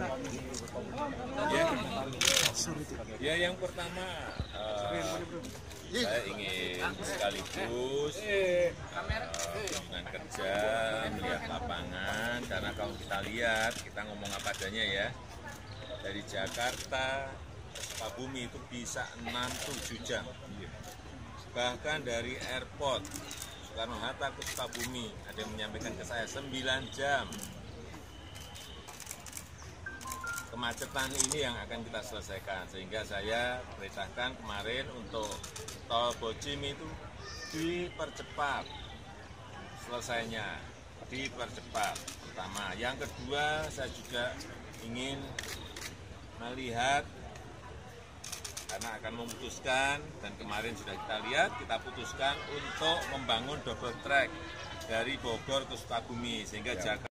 Ya, ya yang pertama eh, saya ingin sekaligus eh, dengan kerja melihat lapangan karena kalau kita lihat kita ngomong apa adanya ya dari Jakarta ke Sukabumi itu bisa 6-7 jam. Bahkan dari airport Soekarno-Hatta ke Sukabumi ada yang menyampaikan ke saya 9 jam kemacetan ini yang akan kita selesaikan. Sehingga saya perintahkan kemarin untuk tol Bojim itu dipercepat selesainya. Dipercepat pertama. Yang kedua saya juga ingin melihat karena akan memutuskan dan kemarin sudah kita lihat kita putuskan untuk membangun double track dari Bogor ke Sukabumi sehingga Jakarta